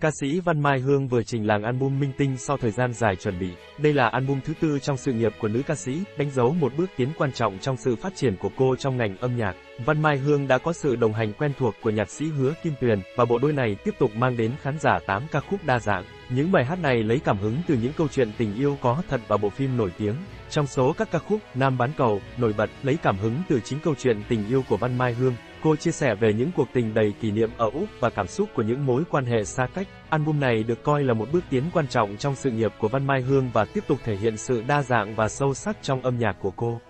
Ca sĩ Văn Mai Hương vừa trình làng album Minh Tinh sau thời gian dài chuẩn bị. Đây là album thứ tư trong sự nghiệp của nữ ca sĩ, đánh dấu một bước tiến quan trọng trong sự phát triển của cô trong ngành âm nhạc. Văn Mai Hương đã có sự đồng hành quen thuộc của nhạc sĩ Hứa Kim Tuyền, và bộ đôi này tiếp tục mang đến khán giả 8 ca khúc đa dạng. Những bài hát này lấy cảm hứng từ những câu chuyện tình yêu có thật và bộ phim nổi tiếng. Trong số các ca khúc, Nam bán cầu, nổi bật, lấy cảm hứng từ chính câu chuyện tình yêu của Văn Mai Hương. Cô chia sẻ về những cuộc tình đầy kỷ niệm ở Úc và cảm xúc của những mối quan hệ xa cách. Album này được coi là một bước tiến quan trọng trong sự nghiệp của Văn Mai Hương và tiếp tục thể hiện sự đa dạng và sâu sắc trong âm nhạc của cô.